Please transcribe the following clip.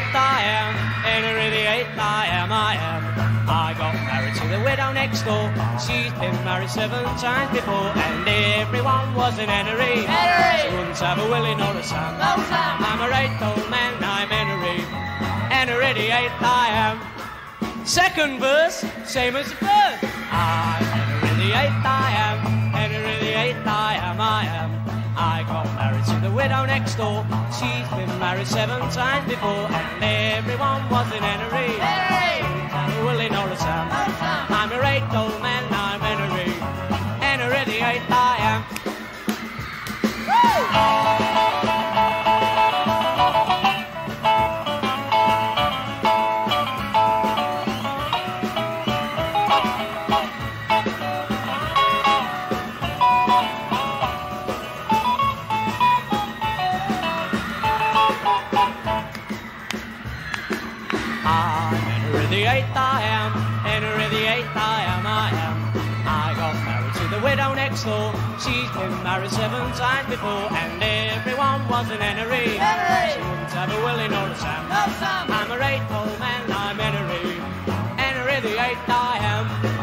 eighth I am, in a really eighth I am, I am. I got married to the widow next door. She's been married seven times before, and everyone was an Henry. Henry, She wouldn't have a Willie nor a Sam. No, Sam. I'm a eighth old man, I'm Henry. And a really eighth I am. Second verse, same as the first. I'm Henry the eighth I am, Henry the eighth I am, I am. I got married to the widow next door. She's married seven times before, and everyone was an Henry. Henry! Willie nor a Sam. No Sam. I'm a right old man, I'm Henry. Henry the eighth I am. the eighth I am, Henry the eighth I am, I am. I got married to the widow next door. She's been married seven times before, and everyone was an Henry. Henry. She wouldn't have a Willie nor a Sam. No, Sam. I'm a eight old man, I'm Henry. Henry the eighth I am.